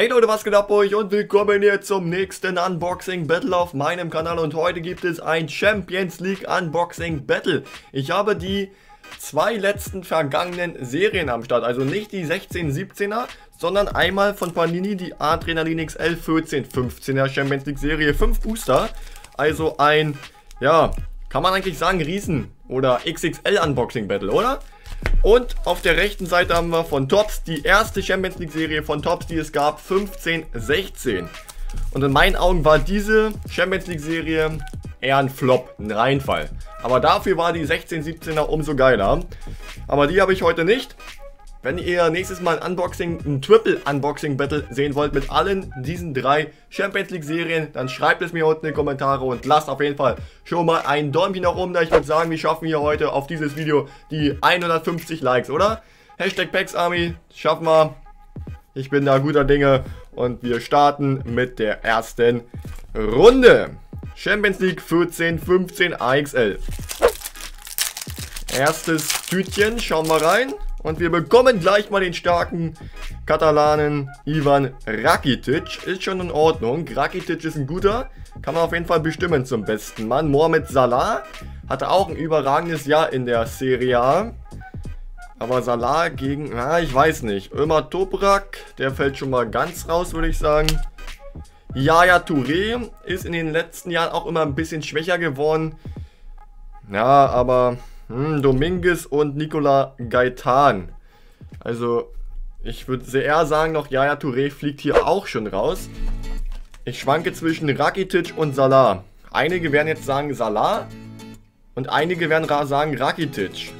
Hey Leute, was geht ab euch? Und willkommen hier zum nächsten Unboxing Battle auf meinem Kanal. Und heute gibt es ein Champions League Unboxing Battle. Ich habe die zwei letzten vergangenen Serien am Start, also nicht die 16-17er, sondern einmal von Panini die Adrenalin XL 14-15er Champions League Serie. 5 Booster, also ein, ja, kann man eigentlich sagen Riesen- oder XXL Unboxing Battle, oder? Und auf der rechten Seite haben wir von Tops die erste Champions League Serie von Tops, die es gab, 15-16. Und in meinen Augen war diese Champions League Serie eher ein Flop, ein Reinfall. Aber dafür war die 16-17er umso geiler. Aber die habe ich heute nicht. Wenn ihr nächstes Mal ein Unboxing, ein Triple Unboxing Battle sehen wollt mit allen diesen drei Champions League Serien, dann schreibt es mir unten in die Kommentare und lasst auf jeden Fall schon mal ein Däumchen nach oben da. Ich würde sagen, wir schaffen hier heute auf dieses Video die 150 Likes, oder? Hashtag PaxArmy, schaffen wir. Ich bin da guter Dinge und wir starten mit der ersten Runde. Champions League 14, 15 AXL. Erstes Tütchen, schauen wir rein. Und wir bekommen gleich mal den starken Katalanen Ivan Rakitic. Ist schon in Ordnung. Rakitic ist ein guter. Kann man auf jeden Fall bestimmen zum besten Mann. Mohamed Salah hatte auch ein überragendes Jahr in der Serie A. Aber Salah gegen, na, ich weiß nicht. Ömer Toprak, der fällt schon mal ganz raus, würde ich sagen. Yaya Touré ist in den letzten Jahren auch immer ein bisschen schwächer geworden. Ja, aber hm, Dominguez und Nicola Gaitan. Also, ich würde eher sagen, noch Yaya Touré fliegt hier auch schon raus. Ich schwanke zwischen Rakitic und Salah. Einige werden jetzt sagen Salah und einige werden sagen Rakitic.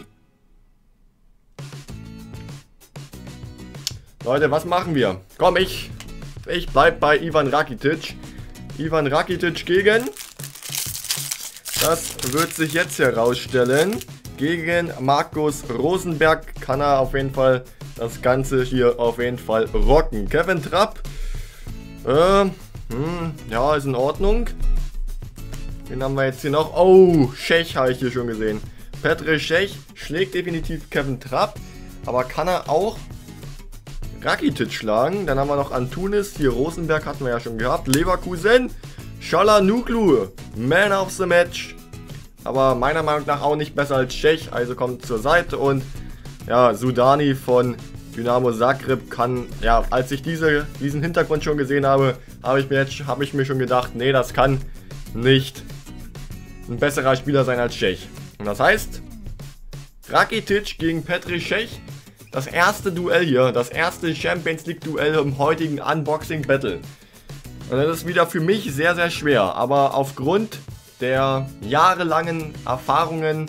Leute, was machen wir? Komm, ich, ich bleib bei Ivan Rakitic. Ivan Rakitic gegen... Das wird sich jetzt herausstellen gegen Markus Rosenberg kann er auf jeden Fall das Ganze hier auf jeden Fall rocken. Kevin Trapp, äh, hm, ja, ist in Ordnung. Den haben wir jetzt hier noch. Oh, Schech habe ich hier schon gesehen. Petre Schech schlägt definitiv Kevin Trapp, aber kann er auch Rakitic schlagen. Dann haben wir noch Antunis, hier Rosenberg hatten wir ja schon gehabt. Leverkusen, Schala Nuklu, Man of the Match aber meiner Meinung nach auch nicht besser als Tschech, also kommt zur Seite und ja, Sudani von Dynamo Zagreb kann, ja, als ich diese, diesen Hintergrund schon gesehen habe, habe ich, mir jetzt, habe ich mir schon gedacht, nee, das kann nicht ein besserer Spieler sein als Tschech. Und das heißt, Rakitic gegen Petri Cech, das erste Duell hier, das erste Champions League Duell im heutigen Unboxing Battle. Und das ist wieder für mich sehr, sehr schwer, aber aufgrund der jahrelangen Erfahrungen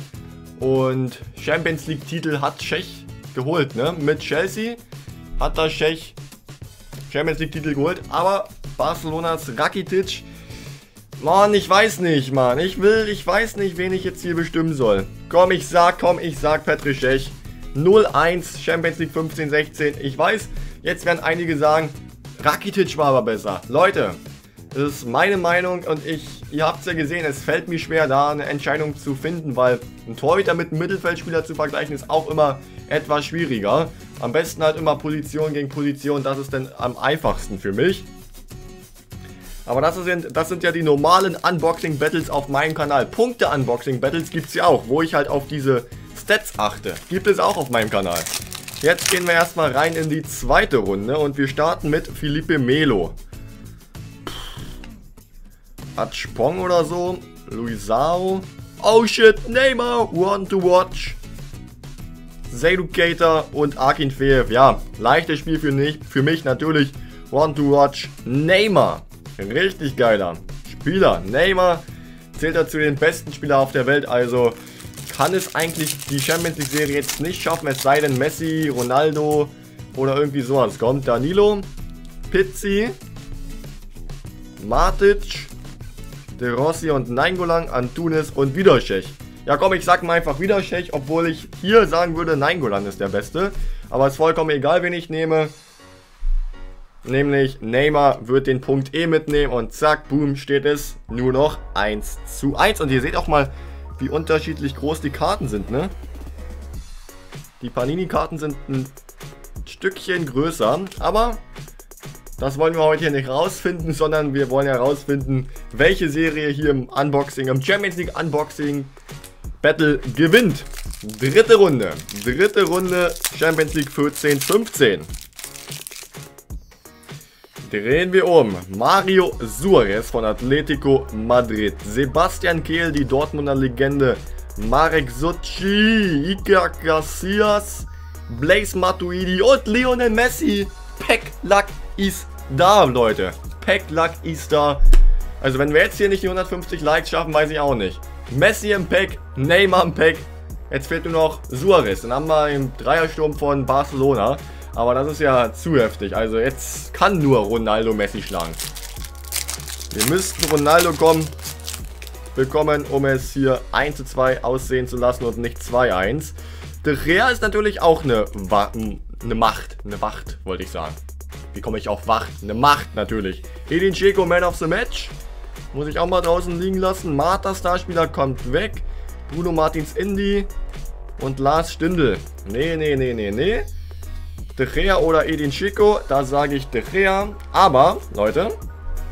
und Champions League Titel hat Tschech geholt, ne? Mit Chelsea hat der Tschech Champions League Titel geholt, aber Barcelonas Rakitic, Mann, ich weiß nicht, Mann. Ich will, ich weiß nicht, wen ich jetzt hier bestimmen soll. Komm, ich sag, komm, ich sag Petri Cech. 0-1, Champions League 15-16. Ich weiß, jetzt werden einige sagen, Rakitic war aber besser. Leute, das ist meine Meinung und ich, ihr habt es ja gesehen, es fällt mir schwer, da eine Entscheidung zu finden, weil ein Torhüter mit einem Mittelfeldspieler zu vergleichen ist auch immer etwas schwieriger. Am besten halt immer Position gegen Position, das ist dann am einfachsten für mich. Aber das sind, das sind ja die normalen Unboxing-Battles auf meinem Kanal. Punkte-Unboxing-Battles gibt es ja auch, wo ich halt auf diese Stats achte. Gibt es auch auf meinem Kanal. Jetzt gehen wir erstmal rein in die zweite Runde und wir starten mit Felipe Melo. Atspong oder so. Luisao. Oh shit, Neymar, want to watch. Seducator und Akin Feev. Ja, leichtes Spiel für, nicht, für mich natürlich. Want to watch Neymar. Richtig geiler Spieler. Neymar zählt er zu den besten Spielern auf der Welt. Also kann es eigentlich die Champions League Serie jetzt nicht schaffen. Es sei denn Messi, Ronaldo oder irgendwie sowas kommt. Danilo, Pizzi, Matic, De Rossi und Nainggolan, Antunes und Wiederschech. Ja komm, ich sag mal einfach Wiederschech, obwohl ich hier sagen würde, Nainggolan ist der Beste. Aber es ist vollkommen egal, wen ich nehme. Nämlich Neymar wird den Punkt E mitnehmen und zack, boom, steht es nur noch 1 zu 1. Und ihr seht auch mal, wie unterschiedlich groß die Karten sind, ne? Die Panini-Karten sind ein Stückchen größer, aber Das wollen wir heute hier nicht rausfinden, sondern wir wollen herausfinden, welche Serie hier im Unboxing, im Champions League Unboxing Battle gewinnt. Dritte Runde. Dritte Runde Champions League 14-15. Drehen wir um. Mario Suarez von Atletico Madrid. Sebastian Kehl, die Dortmunder Legende. Marek Sochi, Iker Casillas, Blaise Matuidi und Lionel Messi. Pack Luck ist da, Leute. Pack Luck da. Also wenn wir jetzt hier nicht die 150 Likes schaffen, weiß ich auch nicht. Messi im Pack, Neymar im Pack. Jetzt fehlt nur noch Suarez. Dann haben wir im Dreiersturm von Barcelona. Aber das ist ja zu heftig. Also jetzt kann nur Ronaldo Messi schlagen. Wir müssten Ronaldo kommen, bekommen, um es hier 1 zu 2 aussehen zu lassen und nicht 2-1. De Gea ist natürlich auch eine, eine Macht. Eine Wacht, wollte ich sagen. Wie komme ich auf Wacht? Eine Macht natürlich. Edin Dzeko, Man of the Match. Muss ich auch mal draußen liegen lassen. Martha Starspieler kommt weg. Bruno Martins Indy. Und Lars Stindl. Nee, nee, nee, nee, nee. De Gea oder Edin Chico, da sage ich De Gea. Aber, Leute,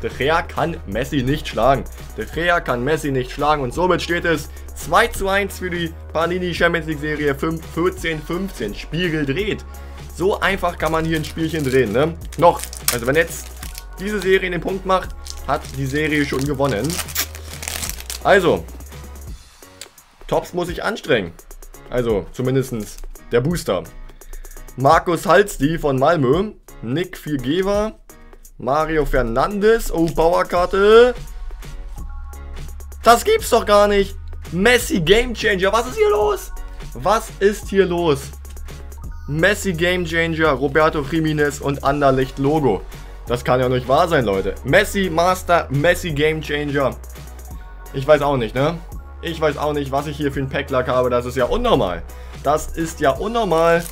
De Gea kann Messi nicht schlagen. De Gea kann Messi nicht schlagen und somit steht es 2 zu 1 für die Panini Champions League Serie 14-15. Spiegel dreht. So einfach kann man hier ein Spielchen drehen, ne? Noch. Also wenn jetzt diese Serie den Punkt macht, hat die Serie schon gewonnen. Also. Tops muss ich anstrengen. Also, zumindest der Booster. Markus Halsti von Malmö. Nick Viergeber. Mario Fernandes. Oh, Powerkarte. Das gibt's doch gar nicht. Messi Gamechanger. Was ist hier los? Was ist hier los? Messi Gamechanger, Roberto Jiménez und Anderlicht Logo. Das kann ja nicht wahr sein, Leute. Messi Master, Messi Gamechanger. Ich weiß auch nicht, ne? Ich weiß auch nicht, was ich hier für ein Packlack habe. Das ist ja unnormal. Das ist ja unnormal.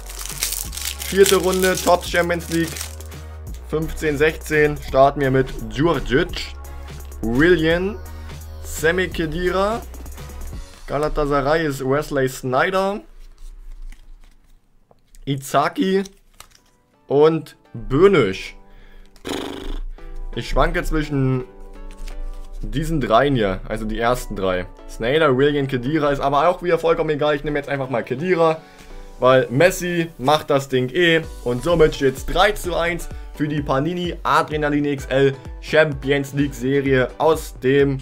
Vierte Runde, Top Champions League. 15-16 starten wir mit Djurgic, William, Semi Kedira, Galatasaray ist Wesley Snyder, Izaki und Bönisch. Ich schwanke zwischen diesen dreien hier, also die ersten drei. Snyder, William, Kedira ist aber auch wieder vollkommen egal. Ich nehme jetzt einfach mal Kedira. Weil Messi macht das Ding eh und somit steht es 3 zu 1 für die Panini Adrenalin XL Champions League Serie aus dem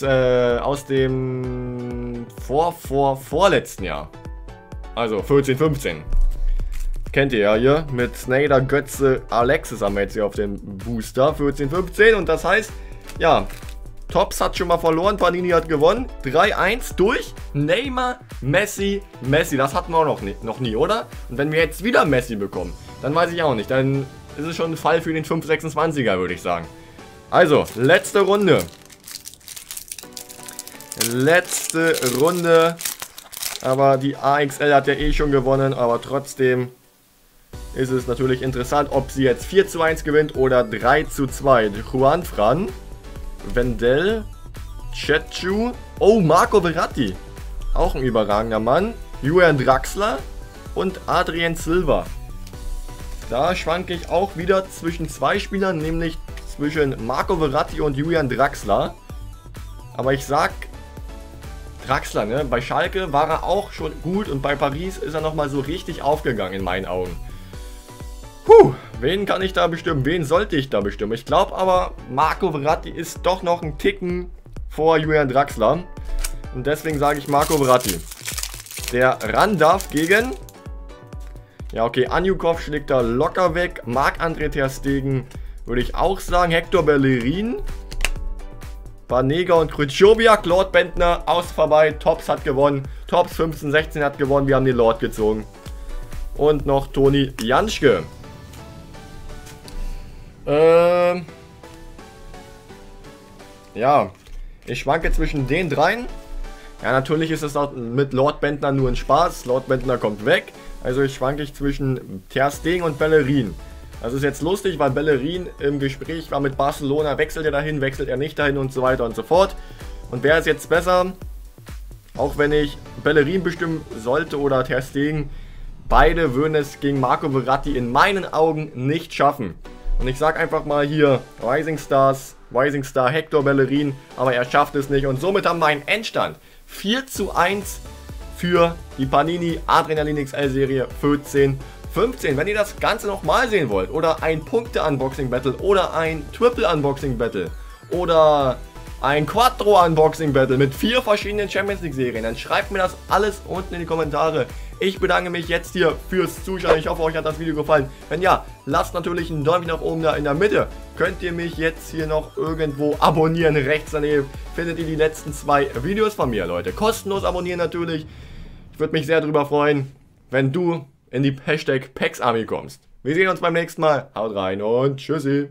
äh, aus dem vor vor vorletzten Jahr. Also 14 15. Kennt ihr ja hier mit Snyder, Götze, Alexis haben wir jetzt hier auf dem Booster 14 15 und das heißt, ja, Tops hat schon mal verloren, Panini hat gewonnen. 3-1 durch Neymar, Messi, Messi. Das hatten wir auch noch nie, noch nie, oder? Und wenn wir jetzt wieder Messi bekommen, dann weiß ich auch nicht. Dann ist es schon ein Fall für den 5-26er, würde ich sagen. Also, letzte Runde. Letzte Runde. Aber die AXL hat ja eh schon gewonnen, aber trotzdem ist es natürlich interessant, ob sie jetzt 4 zu 1 gewinnt oder 3 zu 2. Juan Fran Wendell, Chetchu, oh, Marco Verratti. Auch ein überragender Mann. Julian Draxler und Adrian Silva. Da schwanke ich auch wieder zwischen zwei Spielern, nämlich zwischen Marco Verratti und Julian Draxler. Aber ich sag Draxler, ne? Bei Schalke war er auch schon gut und bei Paris ist er nochmal so richtig aufgegangen in meinen Augen. Puh, wen kann ich da bestimmen? Wen sollte ich da bestimmen? Ich glaube aber, Marco Verratti ist doch noch ein Ticken vor Julian Draxler. Und deswegen sage ich Marco Verratti. Der ran darf gegen... Ja, okay, Anjukov schlägt da locker weg. Marc-André Ter Stegen würde ich auch sagen. Hector Bellerin. Banega und Krzyzjowiak. Lord Bentner aus vorbei. Tops hat gewonnen. Tops 15-16 hat gewonnen. Wir haben den Lord gezogen. Und noch Toni Janschke. Ähm. Ja. Ich schwanke zwischen den dreien. Ja, natürlich ist es auch mit Lord Bentner nur ein Spaß. Lord Bentner kommt weg. Also ich schwanke ich zwischen Ter und Bellerin. Das ist jetzt lustig, weil Bellerin im Gespräch war mit Barcelona. Wechselt er dahin, wechselt er nicht dahin und so weiter und so fort. Und wer ist jetzt besser? Auch wenn ich Bellerin bestimmen sollte oder Ter beide würden es gegen Marco Verratti in meinen Augen nicht schaffen. Und ich sag einfach mal hier, Rising Stars, Rising Star Hector Bellerin, aber er schafft es nicht. Und somit haben wir einen Endstand. 4 zu 1 für die Panini Adrenalin XL Serie 14 15. Wenn ihr das Ganze nochmal sehen wollt oder ein Punkte-Unboxing-Battle oder ein Triple-Unboxing-Battle oder ein Quattro-Unboxing-Battle mit vier verschiedenen Champions League-Serien, dann schreibt mir das alles unten in die Kommentare. Ich bedanke mich jetzt hier fürs Zuschauen. Ich hoffe, euch hat das Video gefallen. Wenn ja, lasst natürlich einen Däumchen nach oben da in der Mitte. Könnt ihr mich jetzt hier noch irgendwo abonnieren. Rechts daneben findet ihr die letzten zwei Videos von mir, Leute. Kostenlos abonnieren natürlich. Ich würde mich sehr darüber freuen, wenn du in die Hashtag PaxArmy kommst. Wir sehen uns beim nächsten Mal. Haut rein und tschüssi.